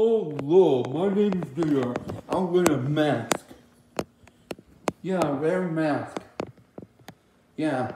Hello, my name's York. I'm wearing a mask. Yeah, wear a mask. Yeah.